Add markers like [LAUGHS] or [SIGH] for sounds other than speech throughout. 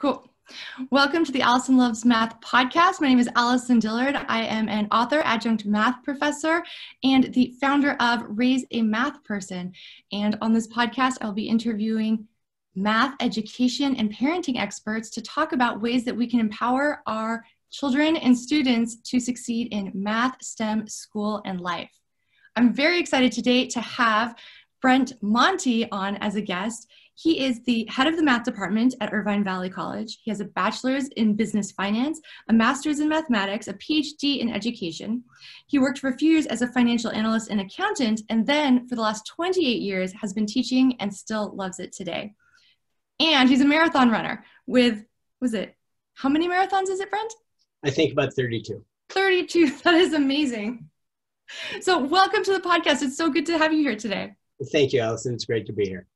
cool. Welcome to the Allison Loves Math podcast. My name is Allison Dillard. I am an author, adjunct math professor, and the founder of Raise a Math Person. And on this podcast, I'll be interviewing math education and parenting experts to talk about ways that we can empower our children and students to succeed in math, STEM, school, and life. I'm very excited today to have Brent Monte on as a guest. He is the head of the math department at Irvine Valley College. He has a bachelor's in business finance, a master's in mathematics, a PhD in education. He worked for a few years as a financial analyst and accountant, and then for the last 28 years has been teaching and still loves it today. And he's a marathon runner with, was it, how many marathons is it, Brent? I think about 32. 32. [LAUGHS] That is amazing. So, welcome to the podcast. It's so good to have you here today. Thank you, Allison. It's great to be here.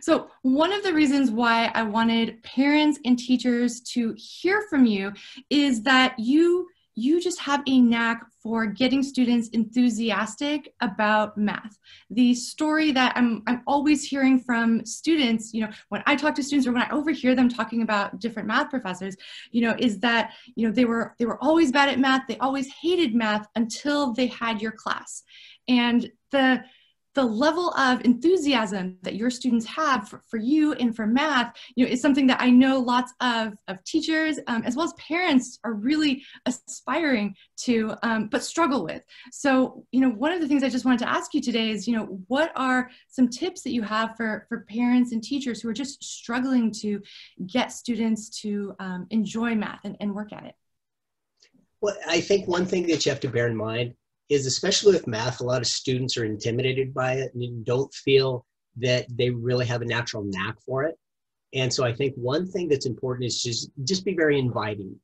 So, one of the reasons why I wanted parents and teachers to hear from you is that you you just have a knack for getting students enthusiastic about math. The story that I'm, I'm always hearing from students, you know, when I talk to students or when I overhear them talking about different math professors, you know, is that, you know, they were, they were always bad at math. They always hated math until they had your class. And the, the level of enthusiasm that your students have for, for you and for math you know is something that i know lots of, of teachers um, as well as parents are really aspiring to um, but struggle with. So you know one of the things i just wanted to ask you today is you know what are some tips that you have for for parents and teachers who are just struggling to get students to um, enjoy math and, and work at it? Well i think one thing that you have to bear in mind is especially with math, a lot of students are intimidated by it and don't feel that they really have a natural knack for it. And so I think one thing that's important is just just be very inviting.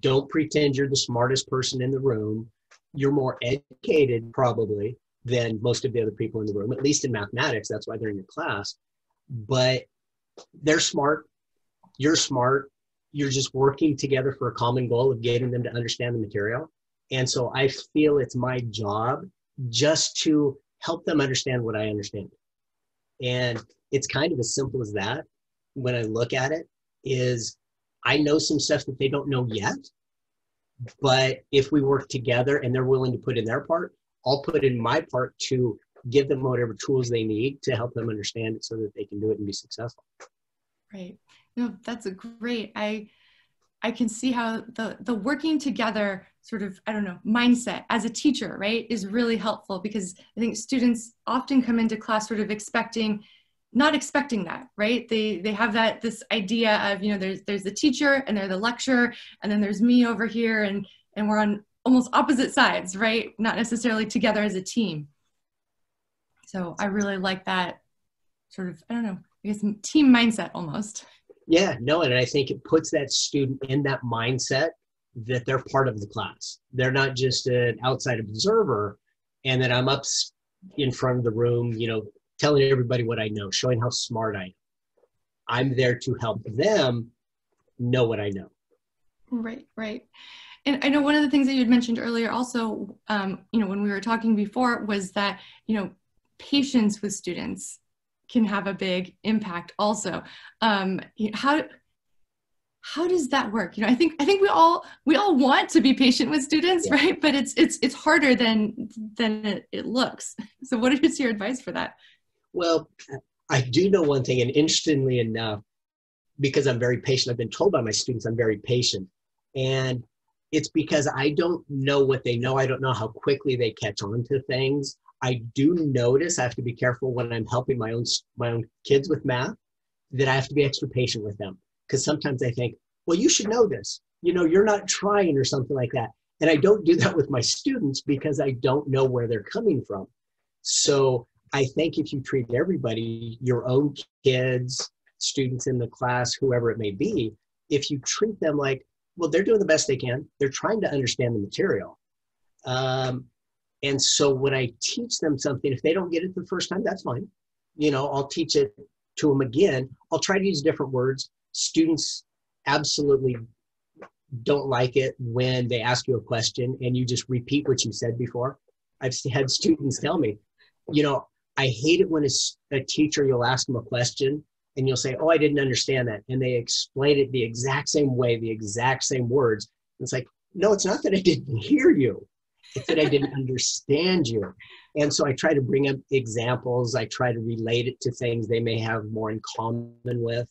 Don't pretend you're the smartest person in the room. You're more educated probably than most of the other people in the room, at least in mathematics. That's why they're in your class. But they're smart. You're smart. You're just working together for a common goal of getting them to understand the material. And so I feel it's my job just to help them understand what I understand. And it's kind of as simple as that when I look at it is I know some stuff that they don't know yet. But if we work together and they're willing to put in their part, I'll put in my part to give them whatever tools they need to help them understand it so that they can do it and be successful. Right. No, that's a great. I I can see how the the working together sort of I don't know mindset as a teacher, right, is really helpful because I think students often come into class sort of expecting not expecting that right? They they have that this idea of you know there's there's the teacher and they're the lecturer and then there's me over here and and we're on almost opposite sides right? Not necessarily together as a team. So i really like that sort of i don't know i guess team mindset almost. Yeah, no, and I think it puts that student in that mindset that they're part of the class. They're not just an outside observer, and that I'm up in front of the room, you know, telling everybody what I know, showing how smart I am. I'm there to help them know what I know. Right, right. And I know one of the things that you had mentioned earlier, also, um, you know, when we were talking before, was that you know, patience with students can have a big impact also um, how how does that work? You know i think i think we all we all want to be patient with students yeah. right? But it's it's it's harder than than it, it looks. [LAUGHS] So what is your advice for that? Well i do know one thing and interestingly enough because i'm very patient i've been told by my students i'm very patient. And it's because i don't know what they know i don't know how quickly they catch on to things. I do notice I have to be careful when I'm helping my own my own kids with math that I have to be extra patient with them because sometimes I think, well, you should know this. You know, you're not trying or something like that. And I don't do that with my students because I don't know where they're coming from. So I think if you treat everybody, your own kids, students in the class, whoever it may be, if you treat them like, well, they're doing the best they can, they're trying to understand the material. Um, and so when I teach them something, if they don't get it the first time, that's fine. You know, I'll teach it to them again. I'll try to use different words. Students absolutely don't like it when they ask you a question and you just repeat what you said before. I've had students tell me, you know, I hate it when a, a teacher, you'll ask them a question and you'll say, Oh, I didn't understand that. And they explain it the exact same way, the exact same words. It's like, No, it's not that I didn't [LAUGHS] hear you, it's that I didn't [LAUGHS] understand you. And so I try to bring up examples, I try to relate it to things they may have more in common with,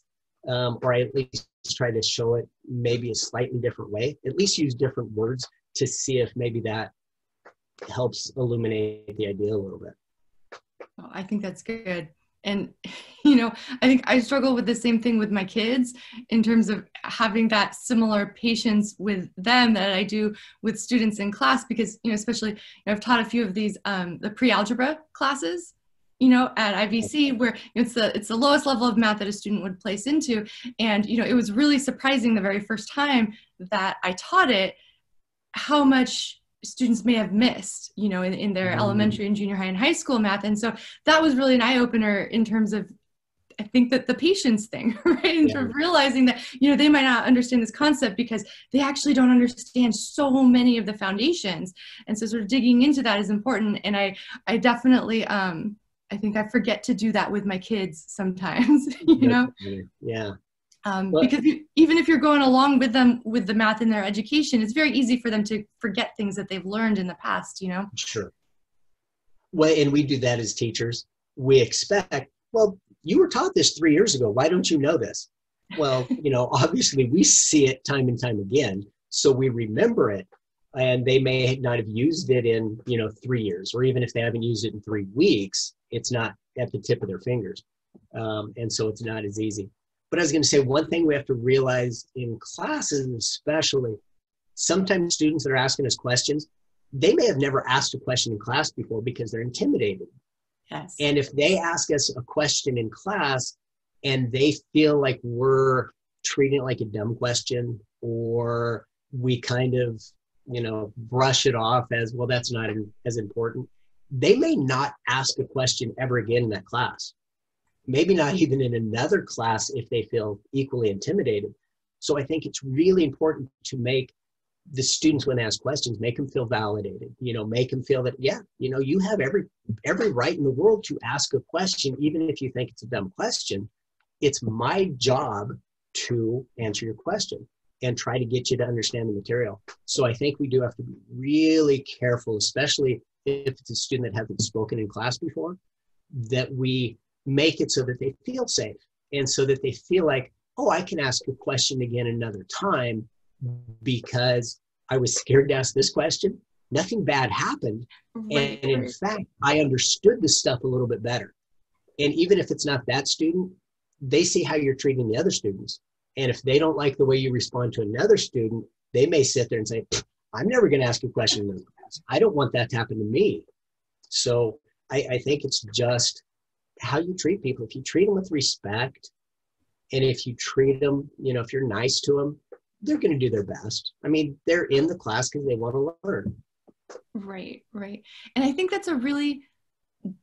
um, or I at least try to show it maybe a slightly different way, at least use different words to see if maybe that helps illuminate the idea a little bit. Oh, I think that's good. And, [LAUGHS] you know, I think I struggle with the same thing with my kids in terms of having that similar patience with them that I do with students in class because, you know, especially you know, I've taught a few of these, um, the pre-algebra classes you know at ivc where it's the it's the lowest level of math that a student would place into and you know it was really surprising the very first time that i taught it how much students may have missed, you know, in, in their mm. elementary and junior high and high school math. And so that was really an eye opener in terms of I think that the patience thing, [LAUGHS] right? In yeah. of realizing that, you know, they might not understand this concept because they actually don't understand so many of the foundations. And so sort of digging into that is important. And I, I definitely, um, I think I forget to do that with my kids sometimes, [LAUGHS] you know? Yeah. Um, because you, even if you're going along with them with the math in their education it's very easy for them to forget things that they've learned in the past you know? Sure. Well and we do that as teachers. We expect well you were taught this three years ago. Why don't you know this? Well you know [LAUGHS] obviously we see it time and time again so we remember it and they may not have used it in you know three years or even if they haven't used it in three weeks it's not at the tip of their fingers um, and so it's not as easy but I was going to say one thing we have to realize in classes, especially, sometimes students that are asking us questions, they may have never asked a question in class before because they're intimidated. Yes. And if they ask us a question in class and they feel like we're treating it like a dumb question or we kind of, you know, brush it off as, well, that's not as important, they may not ask a question ever again in that class. Maybe not even in another class if they feel equally intimidated. So I think it's really important to make the students when they ask questions make them feel validated you know make them feel that yeah you know you have every every right in the world to ask a question even if you think it's a dumb question. It's my job to answer your question and try to get you to understand the material. So i think we do have to be really careful especially if it's a student that hasn't spoken in class before that we make it so that they feel safe and so that they feel like, oh, I can ask a question again another time because I was scared to ask this question. Nothing bad happened. Right. And in fact, I understood the stuff a little bit better. And even if it's not that student, they see how you're treating the other students. And if they don't like the way you respond to another student, they may sit there and say, I'm never going to ask a question class. I don't want that to happen to me. So I, I think it's just how you treat people. If you treat them with respect, and if you treat them, you know, if you're nice to them, they're going to do their best. I mean, they're in the class because they want to learn. Right, right. And I think that's a really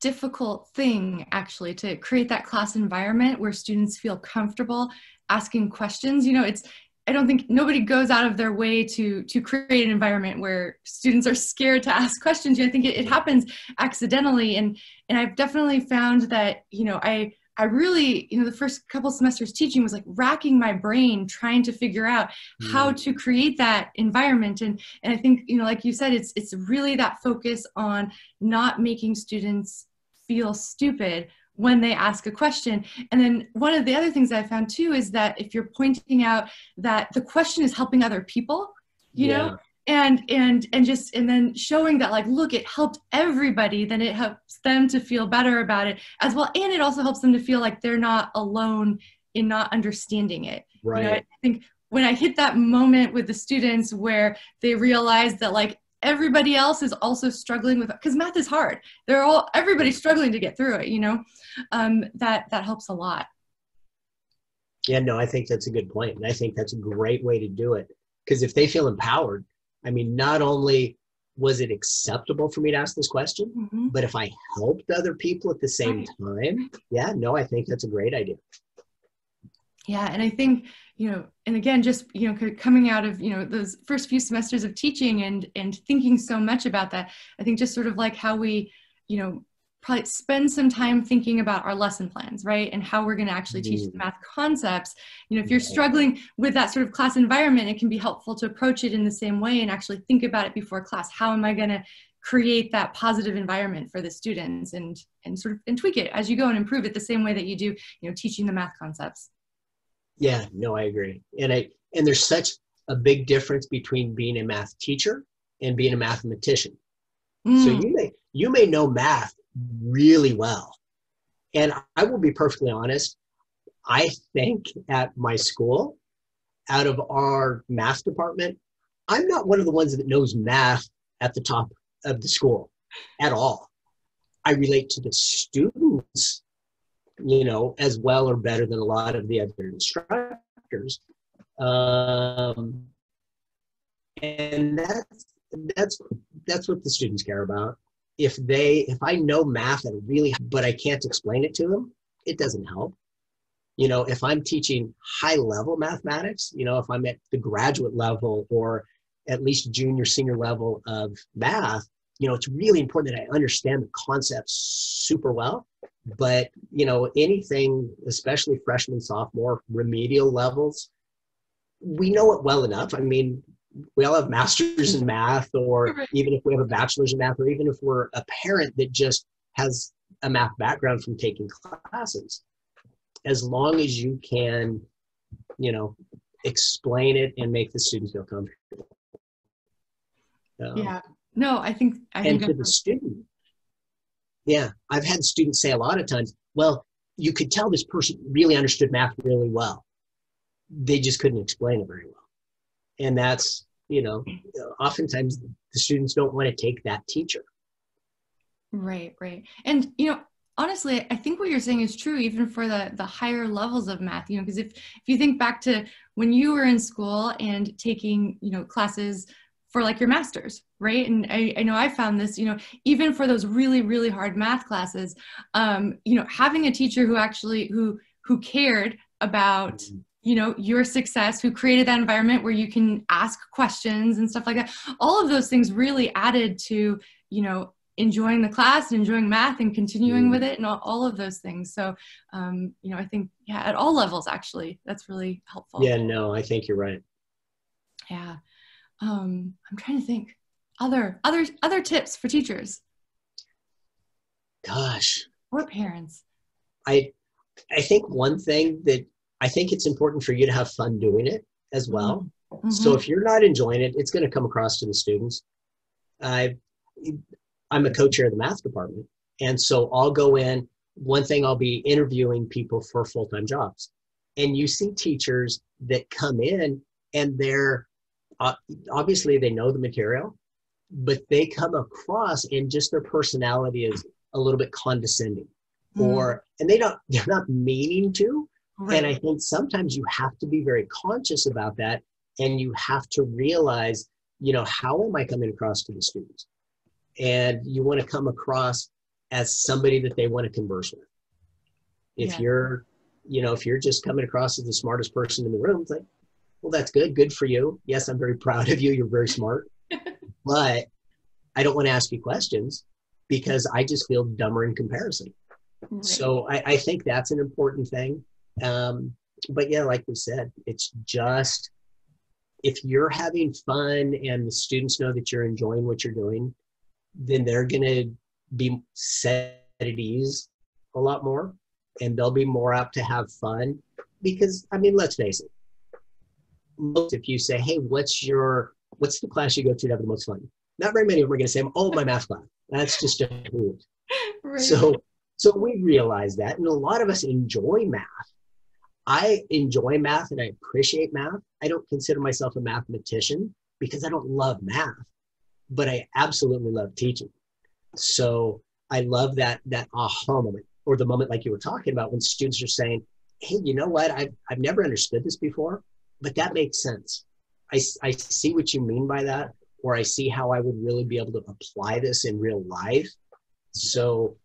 difficult thing actually to create that class environment where students feel comfortable asking questions. You know, it's I don't think nobody goes out of their way to to create an environment where students are scared to ask questions. I think it, it happens accidentally, and and I've definitely found that you know I I really you know the first couple semesters teaching was like racking my brain trying to figure out mm. how to create that environment, and and I think you know like you said it's it's really that focus on not making students feel stupid when they ask a question. And then one of the other things I found too is that if you're pointing out that the question is helping other people, you yeah. know, and and and just and then showing that like look it helped everybody then it helps them to feel better about it as well and it also helps them to feel like they're not alone in not understanding it right you know, i think when i hit that moment with the students where they realize that like everybody else is also struggling with because math is hard. They're all everybody's struggling to get through it you know? Um, that that helps a lot. Yeah no i think that's a good point and i think that's a great way to do it because if they feel empowered i mean not only was it acceptable for me to ask this question mm-hmm. but if i helped other people at the same right. time yeah no i think that's a great idea. Yeah and i think you know and again just you know coming out of you know those first few semesters of teaching and and thinking so much about that i think just sort of like how we you know probably spend some time thinking about our lesson plans, right? And how we're going to actually teach the mm. math concepts. You know, if you're struggling with that sort of class environment, it can be helpful to approach it in the same way and actually think about it before class. How am I going to create that positive environment for the students and and sort of and tweak it as you go and improve it the same way that you do, you know, teaching the math concepts. Yeah, no, I agree. And I and there's such a big difference between being a math teacher and being a mathematician. Mm. So you may you may know math really well. And I will be perfectly honest, I think at my school, out of our math department, I'm not one of the ones that knows math at the top of the school at all. I relate to the students, you know, as well or better than a lot of the other instructors. Um, and that's that's that's what the students care about. If they if i know math and really but i can't explain it to them it doesn't help. You know if i'm teaching high level mathematics you know if i'm at the graduate level or at least junior senior level of math you know it's really important that i understand the concepts super well but you know anything especially freshman sophomore remedial levels we know it well enough. I mean we all have masters in math or [LAUGHS] even if we have a bachelor's in math or even if we're a parent that just has a math background from taking classes as long as you can you know explain it and make the students feel comfortable. Um, yeah. No i think i and think to the student yeah i've had students say a lot of times well you could tell this person really understood math really well. They just couldn't explain it very well. And that's you know oftentimes the students don't want to take that teacher. Right right. And you know honestly i think what you're saying is true even for the the higher levels of math you know because if if you think back to when you were in school and taking you know classes for like your masters right? And I, I know i found this you know even for those really really hard math classes um you know having a teacher who actually who who cared about mm-hmm. you know your success who created that environment where you can ask questions and stuff like that all of those things really added to you know enjoying the class and enjoying math and continuing mm. with it and all, all, of those things. So um, you know i think yeah at all levels actually that's really helpful. Yeah no i think you're right. Yeah um, i'm trying to think other other other tips for teachers gosh or parents i i think one thing that I think it's important for you to have fun doing it as well. Mm-hmm. So if you're not enjoying it, it's going to come across to the students. I, I'm a co-chair of the math department, and so I'll go in. One thing I'll be interviewing people for full-time jobs, and you see teachers that come in and they're uh, obviously they know the material, but they come across and just their personality is a little bit condescending, mm. or and they don't they're not meaning to, Right. And I think sometimes you have to be very conscious about that and you have to realize, you know, how am I coming across to the students? And you want to come across as somebody that they want to converse with. If yeah. you're, you know, if you're just coming across as the smartest person in the room, it's like, well, that's good. Good for you. Yes, I'm very proud of you. You're very smart. [LAUGHS] but I don't want to ask you questions because I just feel dumber in comparison. Right. So I, I think that's an important thing. Um, but yeah, like we said, it's just if you're having fun and the students know that you're enjoying what you're doing, then they're going to be set at ease a lot more and they'll be more apt to have fun because I mean, let's face it. Most if you say, "Hey, what's your what's the class you go to to have the most fun?" Not very many of them are going to say, "Oh, my math class." That's just a. [LAUGHS] Right. So, so we realize that, and a lot of us enjoy math, I enjoy math and I appreciate math. I don't consider myself a mathematician because I don't love math, but I absolutely love teaching. So I love that that aha moment or the moment like you were talking about when students are saying, "Hey, you know what? I've I've never understood this before, but that makes sense. I I see what you mean by that, or I see how I would really be able to apply this in real life." So,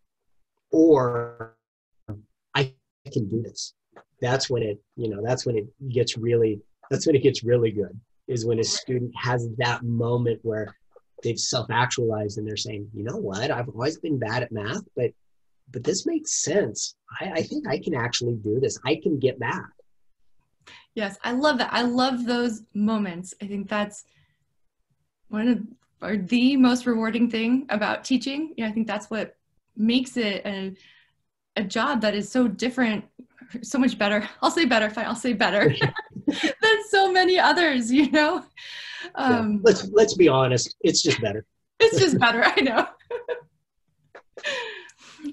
or I can do this that's when it you know that's when it gets really that's when it gets really good is when a student has that moment where they've self-actualized and they're saying you know what i've always been bad at math but but this makes sense. I, I think I can actually do this. I can get back. Yes, I love that. I love those moments. I think that's one of or the most rewarding thing about teaching. You know, I think that's what makes it a, a job that is so different, so much better. [LAUGHS] I'll say better, fine, I'll say better [LAUGHS] [LAUGHS] than so many others, you know? Um, yeah. Let's, let's be honest, it's just better. it's just better, I know.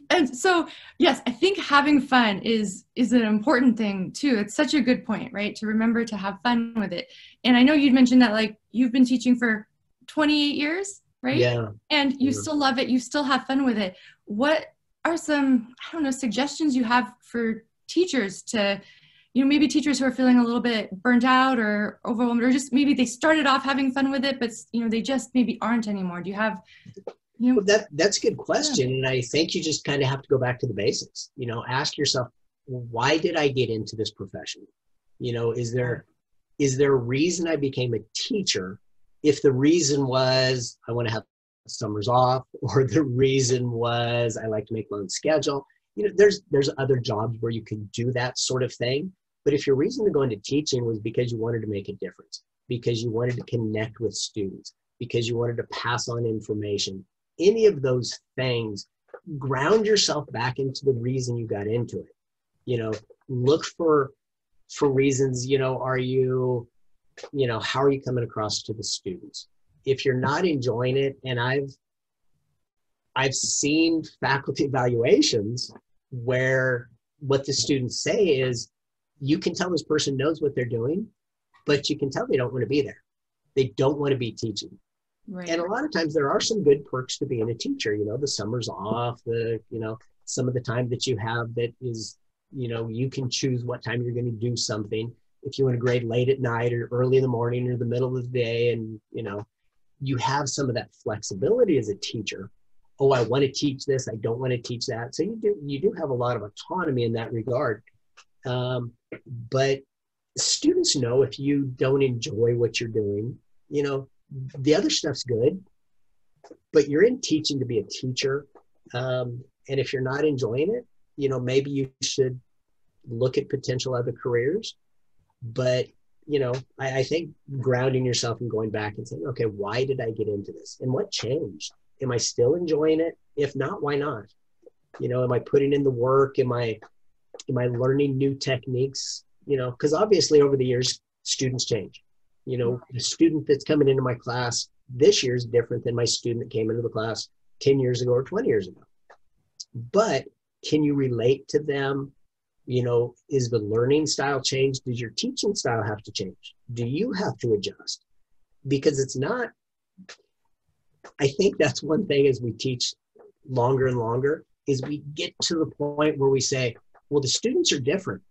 And so yes i think having fun is is an important thing too it's such a good point right to remember to have fun with it and i know you'd mentioned that like you've been teaching for 28 years, right? Yeah. And you yeah. still love it, you still have fun with it. What are some, I don't know, suggestions you have for teachers to, you know, maybe teachers who are feeling a little bit burnt out or overwhelmed, or just maybe they started off having fun with it, but you know, they just maybe aren't anymore. Do you have you know, well, that that's a good question, yeah. and I think you just kind of have to go back to the basics. You know, ask yourself, why did I get into this profession? You know, is there is there a reason I became a teacher if the reason was I want to have summers off, [LAUGHS] or the reason was I like to make my own schedule, you know, there's there's other jobs where you can do that sort of thing. But if your reason to go into teaching was because you wanted to make a difference, because you wanted to connect with students, because you wanted to pass on information, any of those things, ground yourself back into the reason you got into it. You know, look for for reasons, you know, are you you know how are you coming across to the students? If you're not enjoying it and i've i've seen faculty [LAUGHS] evaluations where what the students say is you can tell this person knows what they're doing but you can tell they don't want to be there. They don't want to be teaching right. and a lot of times there are some good perks to being a teacher you know the summers off the you know some of the time that you have that is you know you can choose what time you're going to do something. If you want to grade late at night or early in the morning or the middle of the day and you know you have some of that flexibility as a teacher. Oh i want to teach this i don't want to teach that. So you do you do have a lot of autonomy in that regard. Um, but students know if you don't enjoy what you're doing you know the other stuff's good but you're in teaching to be a teacher um, and if you're not enjoying it you know maybe you should look at potential other careers. But you know I, I, think grounding yourself and going back and saying okay why did i get into this? And what changed? Am i still enjoying it? If not why not? You know am i putting in the work? Am i am i learning new techniques? You know because obviously over the years students change you know the student that's coming into my class this year is different than my student that came into the class 10 years ago or 20 years ago. But can you relate to them? You know is the learning style changed? Does your teaching style have to change? Do you have to adjust? Because it's not i think that's one thing as we teach longer and longer is we get to the point where we say well the students are different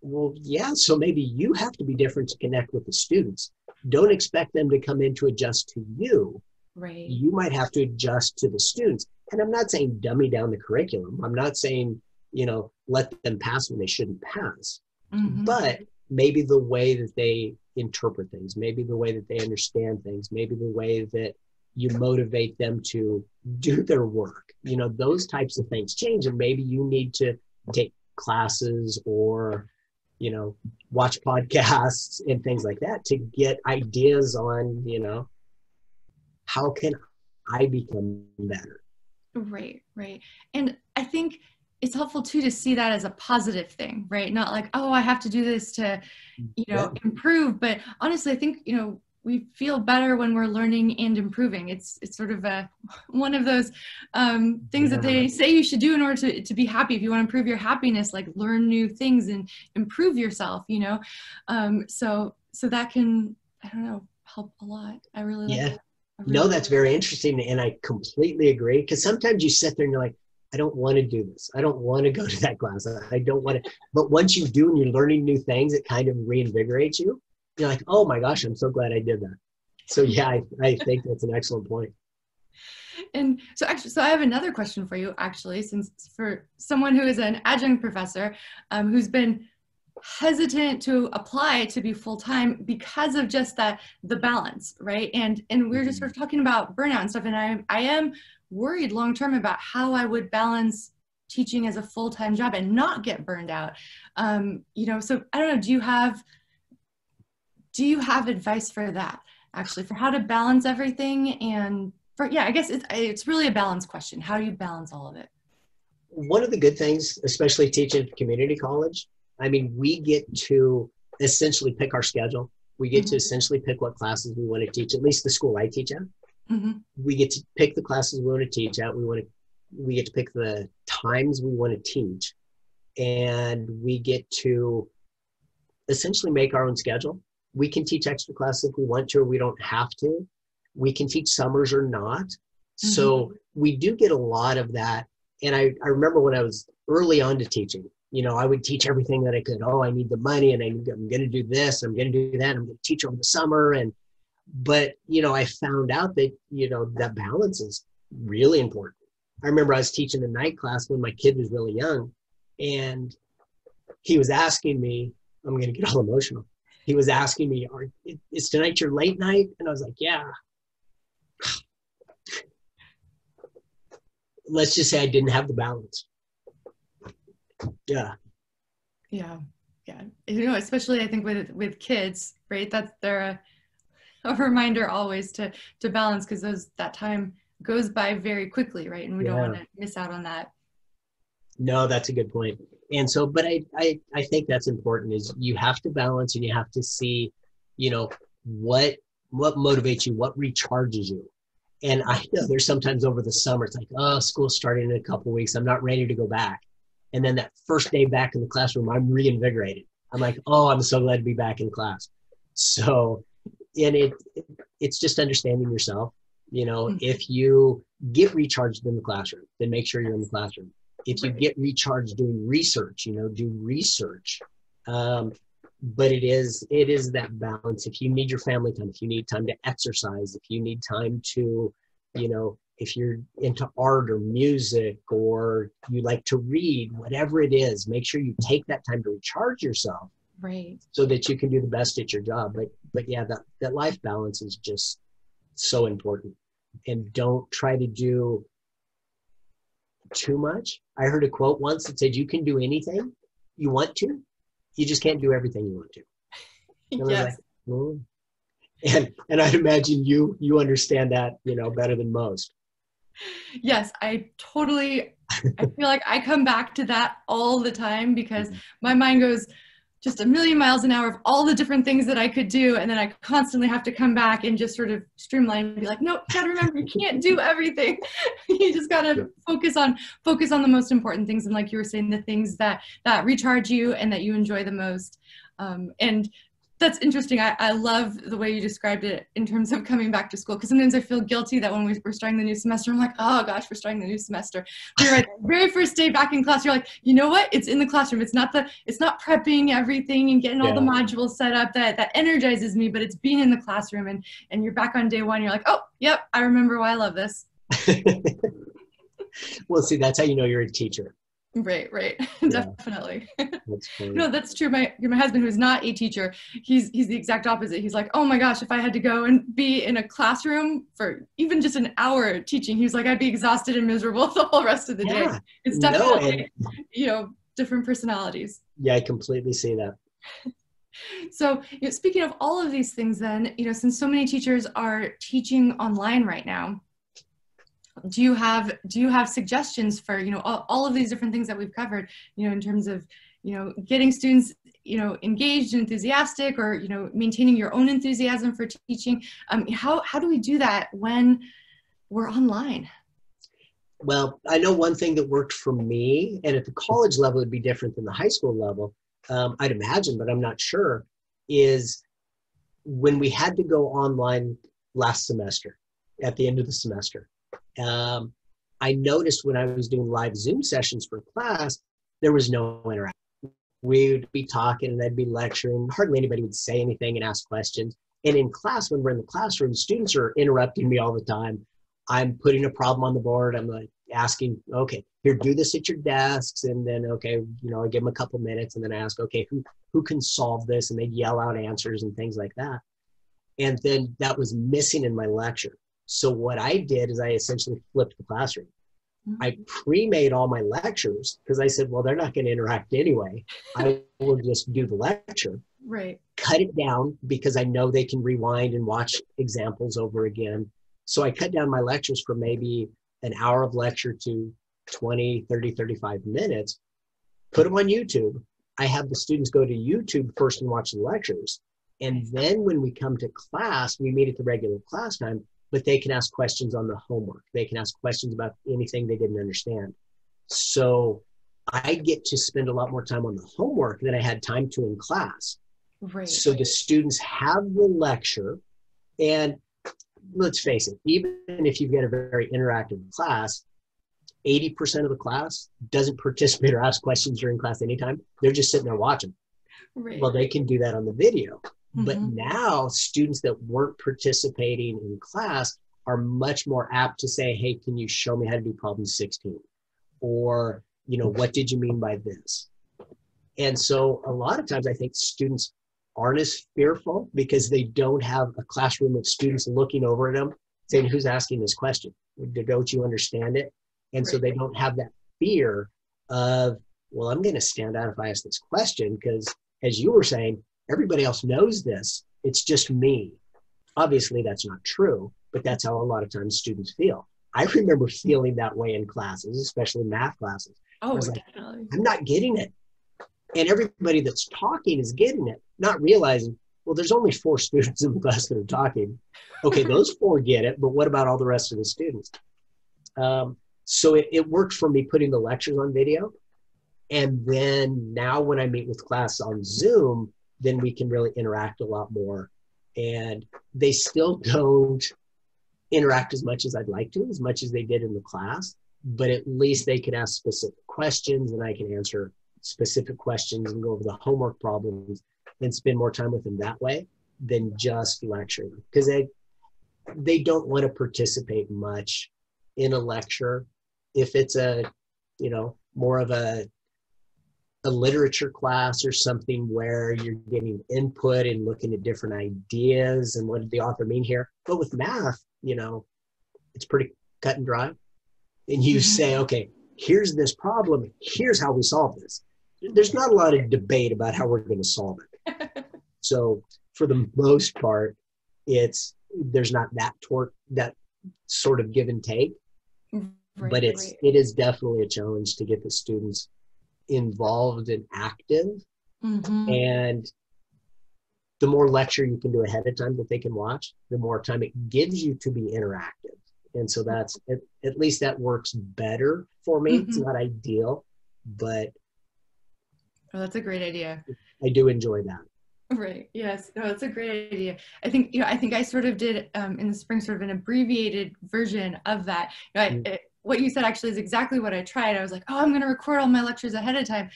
well yeah so maybe you have to be different to connect with the students. Don't expect them to come in to adjust to you. Right. You might have to adjust to the students. And i'm not saying dummy down the curriculum. I'm not saying you know let them pass when they shouldn't pass. Mm-hmm. but maybe the way that they interpret things maybe the way that they understand things maybe the way that you motivate them to do their work. You know those types of things change and maybe you need to take classes or you know watch podcasts [LAUGHS] and things like that to get ideas on you know how can i become better? Right right. And i think it's helpful too to see that as a positive thing right? Not like oh i have to do this to you know yeah. improve. But honestly i think you know we feel better when we're learning and improving it's it's sort of a one of those um, things yeah. that they say you should do in order to, to be happy if you want to improve your happiness like learn new things and improve yourself you know um, so so that can i don't know help a lot i really yeah like really no that's very interesting and i completely agree because sometimes you sit there and you're like I don't want to do this. I don't want to go to that class. I don't want to. But once you do and you're learning new things, it kind of reinvigorates you. You're like, oh my gosh, I'm so glad I did that. So yeah, I, I think that's an excellent point. And so actually, so I have another question for you actually, since for someone who is an adjunct professor um, who's been hesitant to apply to be full-time because of just that the balance right and and we are just mm-hmm. sort of talking about burnout and stuff and i i am worried long term about how I would balance teaching as a full-time job and not get burned out um, you know so i don't know do you have do you have advice for that actually for how to balance everything? And for yeah i guess it's, it's really a balance question. How do you balance all of it? One of the good things especially teaching at community college i mean we get to essentially pick our schedule. We get mm-hmm. to essentially pick what classes we want to teach at least the school i teach at mm-hmm. we get to pick the classes we want to teach at. We want to we get to pick the times we want to teach. And we get to essentially make our own schedule we can teach extra classes if we want to or we don't have to. We can teach summers or not. Mm-hmm. so we do get a lot of that. And I, I remember when i was early on to teaching you know i would teach everything that i could. Oh i need the money and I, i'm going to do this i'm going to do that i'm going to teach over the summer. And but you know i found out that you know that balance is really important. I remember I was teaching a night class when my kid was really young, and he was asking me, I'm going to get all emotional. He was asking me, Are, Is tonight your late night? And I was like, Yeah. [SIGHS] Let's just say I didn't have the balance. Yeah. Yeah. Yeah. You know, especially I think with with kids, right? That's they're a, a reminder always to to balance because those that time goes by very quickly, right? And we yeah. don't want to miss out on that. No, that's a good point. And so, but I, I, I think that's important is you have to balance and you have to see, you know, what, what motivates you, what recharges you. And I know there's sometimes over the summer, it's like, oh, school's starting in a couple weeks. I'm not ready to go back. And then that first day back in the classroom, I'm reinvigorated. I'm like, oh, I'm so glad to be back in class. So, and it, it's just understanding yourself you know, mm-hmm. if you get recharged in the classroom, then make sure you're in the classroom. If you get recharged doing research, you know, do research. Um, but it is it is that balance. If you need your family time, if you need time to exercise, if you need time to, you know, if you're into art or music or you like to read, whatever it is, make sure you take that time to recharge yourself. Right. So that you can do the best at your job. But but yeah, that, that life balance is just so important. And don't try to do too much. I heard a quote once that said, You can do anything you want to, you just can't do everything you want to. [LAUGHS] And yes. Like, mm. And and I'd imagine you you understand that, you know, better than most. Yes, I totally I feel like I come back to that all the time because [LAUGHS] my mind goes, just a million miles an hour of all the different things that I could do. And then I constantly have to come back and just sort of streamline and be like, nope, gotta remember you can't do everything. [LAUGHS] you just gotta yeah. focus on focus on the most important things. And like you were saying, the things that that recharge you and that you enjoy the most. Um, and that's interesting. I, I love the way you described it in terms of coming back to school because sometimes I feel guilty that when we, are starting the new semester, I'm like, oh gosh, we're starting the new semester. You're right, very first day back in class, you're like, you know what? It's in the classroom. It's not the, it's not prepping everything and getting all the modules set up that that energizes me, but it's being in the classroom and and you're back on day one. You're like, oh, yep, I remember why I love this. [LAUGHS] well, see, that's how you know you're a teacher. Right, right, [LAUGHS] yeah. definitely. [LAUGHS] That's no, that's true. My my husband, who's not a teacher, he's he's the exact opposite. He's like, oh my gosh, if I had to go and be in a classroom for even just an hour teaching, he's like, I'd be exhausted and miserable [LAUGHS] the whole rest of the yeah. day. It's definitely, no, and, you know, different personalities. Yeah, I completely see that. so you know, speaking of all of these things, then you know, since so many teachers are teaching online right now do you have do you have suggestions for you know all, all of these different things that we've covered you know in terms of you know getting students you know engaged and enthusiastic or you know maintaining your own enthusiasm for teaching? Um, how how do we do that when we're online? Well i know one thing that worked for me and at the college level it'd be different than the high school level um, i'd imagine but i'm not sure is when we had to go online last semester at the end of the semester um, I noticed when I was doing live Zoom sessions for class, there was no interaction. We would be talking and I'd be lecturing. Hardly anybody would say anything and ask questions. And in class, when we're in the classroom, students are interrupting me all the time. I'm putting a problem on the board. I'm like asking, okay, here, do this at your desks. And then, okay, you know, I give them a couple minutes and then I ask, okay, who, who can solve this? And they yell out answers and things like that. And then that was missing in my lecture. So what I did is I essentially flipped the classroom. Mm-hmm. I pre-made all my lectures because I said, well, they're not going to interact anyway. I [LAUGHS] will just do the lecture. Right. Cut it down because I know they can rewind and watch examples over again. So I cut down my lectures from maybe an hour of lecture to 20, 30, 35 minutes, put them on YouTube. I have the students go to YouTube first and watch the lectures. And then when we come to class, we meet at the regular class time, but they can ask questions on the homework. They can ask questions about anything they didn't understand. So I get to spend a lot more time on the homework than I had time to in class. Right. So the students have the lecture, and let's face it, even if you get a very interactive class, 80% of the class doesn't [LAUGHS] participate or ask questions during class anytime. They're just sitting there watching. Right. Well, they can do that on the video. Mm-hmm. But now students that weren't participating in class are much more apt to say, hey, can you show me how to do problem 16? Or, you know, what did you mean by this? And so a lot of times I think students aren't as fearful because they don't have a classroom of students looking over at them saying, who's asking this question? Don't you understand it? And so they don't have that fear of, well, I'm going to stand out if I ask this question because, as you were saying, everybody else knows this. It's just me. Obviously, that's not true, but that's how a lot of times students feel. I remember feeling that way in classes, especially math classes. Oh, definitely. I'm not getting it. And everybody that's talking is getting it, not realizing, well, there's only four [LAUGHS] students in the class that are talking. Okay, [LAUGHS] those four get it, but what about all the rest of the students? Um, so it, it worked for me putting the lectures on video. And then now when I meet with class on Zoom, then we can really interact a lot more. And they still don't interact as much as I'd like to, as much as they did in the class, but at least they can ask specific questions and I can answer specific questions and go over the homework problems and spend more time with them that way than just lecturing because they they don't want to participate much in a lecture if it's a you know more of a a literature class or something where you're getting input and looking at different ideas and what did the author mean here. But with math, you know, it's pretty cut and dry. And you mm-hmm. say, okay, here's this problem, here's how we solve this. There's not a lot of debate about how we're going to solve it. [LAUGHS] so for the most part, it's there's not that tort that sort of give and take. Right, but it's right. it is definitely a challenge to get the students involved and active. Mm-hmm. And the more lecture you can do ahead of time that they can watch, the more time it gives you to be interactive. And so that's at, at least that works better for me. Mm-hmm. It's not ideal, but oh, that's a great idea. I do enjoy that. Right. Yes. No, that's a great idea. I think you know. I think I sort of did um, in the spring sort of an abbreviated version of that. You know, I, mm-hmm. it, what you said actually is exactly what I tried. I was like, oh, I'm going to record all my lectures ahead of time.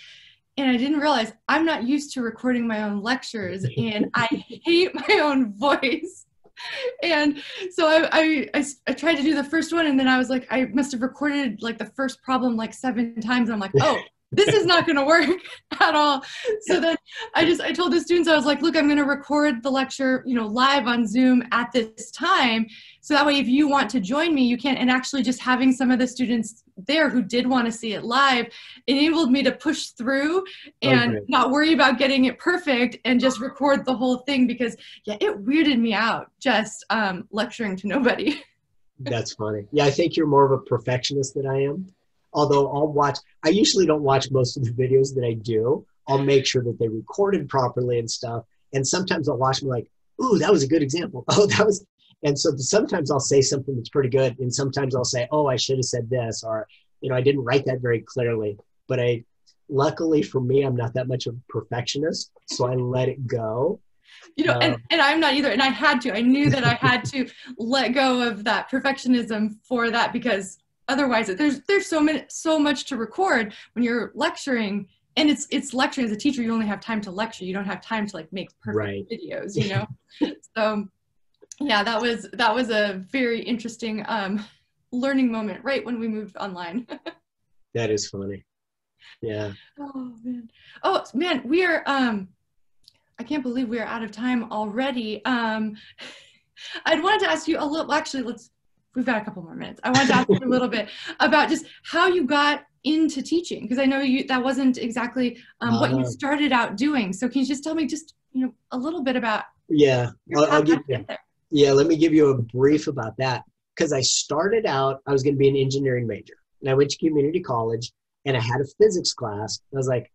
And I didn't realize I'm not used to recording my own lectures and I [LAUGHS] hate my own voice. And so I, I, I, tried to do the first one and then I was like, I must have recorded like the first problem like seven times. I'm like, oh, this is not going to work [LAUGHS] at all. So then I just, I told the students, I was like, look, I'm going to record the lecture, you know, live on Zoom at this time. So that way, if you want to join me, you can. And actually just having some of the students there who did want to see it live enabled me to push through and okay. not worry about getting it perfect and just record the whole thing because yeah, it weirded me out just um, lecturing to nobody. [LAUGHS] That's funny. Yeah, I think you're more of a perfectionist than I am although I'll watch, I usually don't watch most of the videos that I do. I'll make sure that they recorded properly and stuff. And sometimes I'll watch them like, ooh, that was a good example. [LAUGHS] Oh, that was, and so sometimes I'll say something that's pretty good. And sometimes I'll say, oh, I should have said this, or, you know, I didn't write that very clearly. But I, luckily for me, I'm not that much of a perfectionist. So I let it go. You know, um, and, and I'm not either. And I had to, I knew that I had to [LAUGHS] let go of that perfectionism for that because otherwise there's there's so many so much to record when you're lecturing and it's it's lecturing as a teacher you only have time to lecture you don't have time to like make perfect right. videos you know [LAUGHS] so yeah that was that was a very interesting um learning moment right when we moved online [LAUGHS] that is funny yeah oh man oh man we are um i can't believe we are out of time already um [LAUGHS] i'd wanted to ask you a little actually let's we've got a couple more minutes. I want to ask you a little bit [LAUGHS] about just how you got into teaching because I know you that wasn't exactly um, what you Uh. started out doing. So can you just tell me just you know a little bit about Yeah, I'll, I'll give you. Yeah, let me give you a brief about that. Because I started out, I was going to be an engineering major, and I went to community college, and I had a physics class. I was like,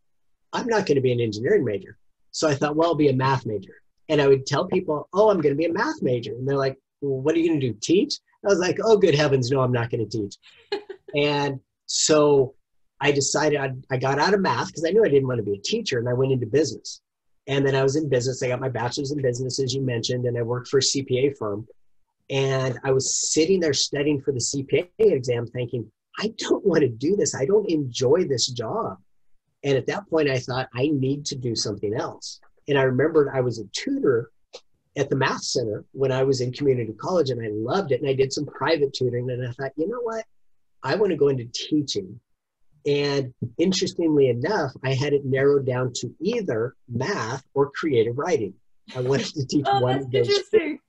I'm not going to be an engineering major. So I thought, well, I'll be a math major. And I would tell people, oh, I'm going to be a math major, and they're like, well, what are you going to do? Teach? I was like, oh, good heavens, no, I'm not going to teach. [LAUGHS] and so I decided I, I got out of math because I knew I didn't want to be a teacher, and I went into business. And then I was in business. I got my bachelor's in business, as you mentioned, and I worked for a CPA firm. And I was sitting there studying for the CPA exam, thinking, I don't want to do this. I don't enjoy this job. And at that point, I thought, I need to do something else. And I remembered I was a tutor at the math center when I was in community college, and I loved it. And I did some private tutoring. And I thought, you know what? I want to go into teaching. And interestingly enough, I had it narrowed down to either math or creative writing. I wanted to teach [LAUGHS] Oh, one of those interesting.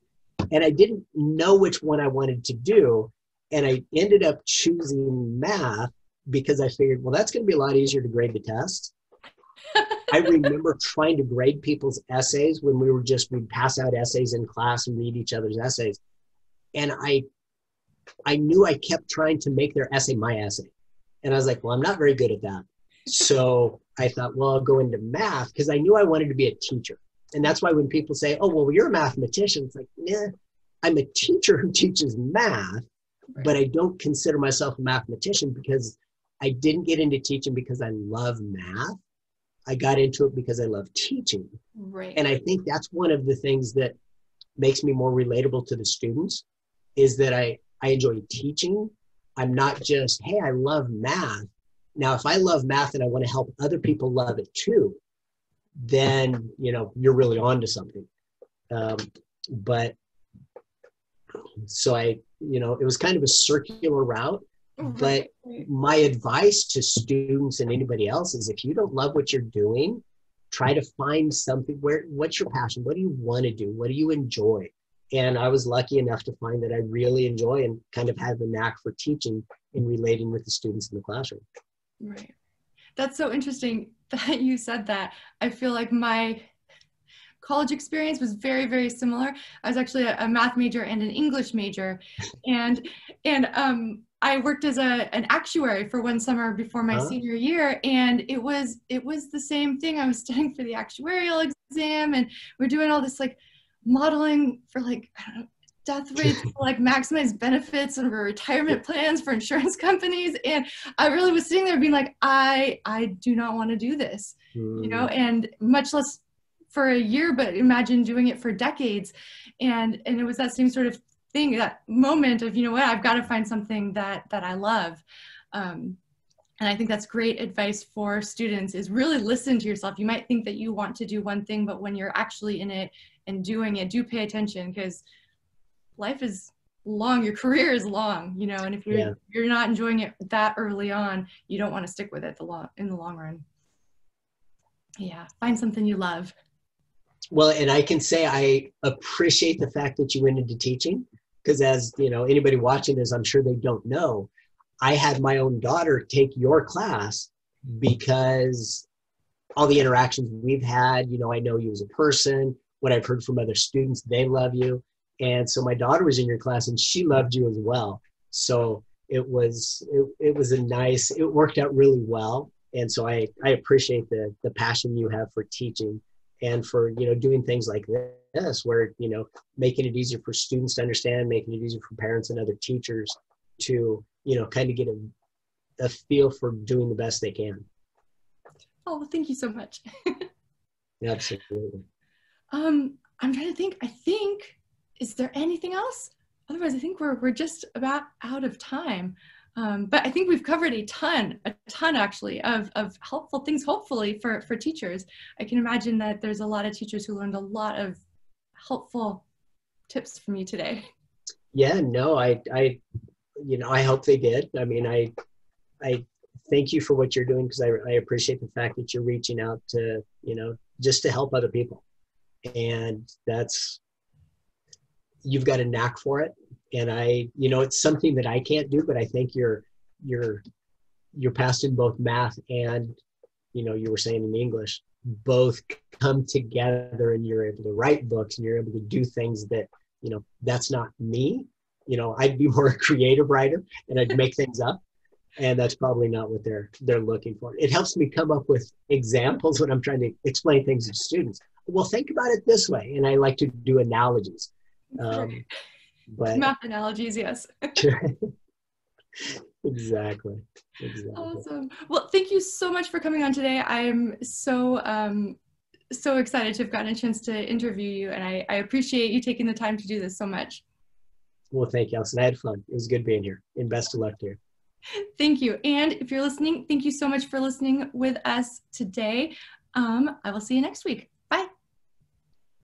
and I didn't know which one I wanted to do. And I ended up choosing math because I figured, well, that's going to be a lot easier to grade the test. [LAUGHS] I remember trying to grade people's essays when we were just we'd pass out essays in class and read each other's essays, and I, I knew I kept trying to make their essay my essay, and I was like, well, I'm not very good at that. So I thought, well, I'll go into math because I knew I wanted to be a teacher, and that's why when people say, oh, well, you're a mathematician, it's like, nah, I'm a teacher who teaches math, but I don't consider myself a mathematician because I didn't get into teaching because I love math. I got into it because I love teaching. Right. And I think that's one of the things that makes me more relatable to the students is that I, I enjoy teaching. I'm not just, hey, I love math. Now, if I love math and I want to help other people love it too, then, you know, you're really on to something. Um, but so I, you know, it was kind of a circular route but my advice to students and anybody else is if you don't love what you're doing try to find something where what's your passion what do you want to do what do you enjoy and i was lucky enough to find that i really enjoy and kind of have the knack for teaching and relating with the students in the classroom Right. That's so interesting [LAUGHS] that you said that. I feel like my college experience was very, very similar. I was actually a, a math major and an English major, [LAUGHS] and and um, I worked as a an actuary for one summer before my Ah. senior year, and it was it was the same thing. I was [LAUGHS] studying for the actuarial exam, and we're doing all this like modeling for like I don't know, death rates [LAUGHS] to like maximize benefits and for retirement plans for insurance [LAUGHS] companies. And i really was sitting there being like i i do not want to do this you know? And much less for a year but imagine doing it for decades. And and it was that same sort of thing that moment of you know what i've got to find something that that i love. Um, and i think that's great advice for students is really listen to yourself. You might think that you want to do one thing but when you're actually in it and doing it do pay attention because life is long your [LAUGHS] career is long you know and if you're Yeah. you're not enjoying it that early on you don't want to stick with it the long in the long run yeah find something you love Well, and I can say I appreciate the fact that you went into teaching because, as you know, anybody watching this, I'm sure they don't know. I had my own daughter take your class because all the interactions we've had, you know, I know you as a person, what I've heard from other students, they love you. And so my daughter was in your class and she loved you as well. So it was it, it was a nice it worked out really well. And so I, I appreciate the the passion you have for teaching and for you know doing things like this where you know making it easier for students to understand making it easier for parents and other teachers to you know kind of get a, a feel for doing the best they can oh well thank you so much [LAUGHS] absolutely um i'm trying to think. I think is there anything else? Otherwise i think we're, we're just about out of time. Um, but i think we've covered a ton a ton actually of, of helpful things hopefully for for teachers. I can imagine that there's a lot of teachers who learned a lot of helpful tips from you today. Yeah no i i you know i hope they did. I mean i i thank you for what you're doing because I, I appreciate the fact that you're reaching out to you know just to help other people and that's you've got a knack for it. And I, you know, it's something that I can't do, but I think you're you're you're passed in both math and you know you were saying in English both come together and you're able to write books and you're able to do things that you know that's not me. You know i'd be [LAUGHS] more a creative writer and i'd make things up. And that's probably not what they're they're looking for. It helps me come up with examples when i'm trying to explain things to students well think about it this way and i like to do analogies. Um, but [LAUGHS] math analogies yes. [LAUGHS] Exactly. Exactly. Awesome. Well thank you so much for coming on today. I'm so um so excited to have gotten a chance to interview you and i, I appreciate you taking the time to do this so much. Well thank you Allison. i had fun. It was good being here and best of luck to you. [LAUGHS] Thank you. And if you're listening, thank you so much for listening with us today. Um, I will see you next week.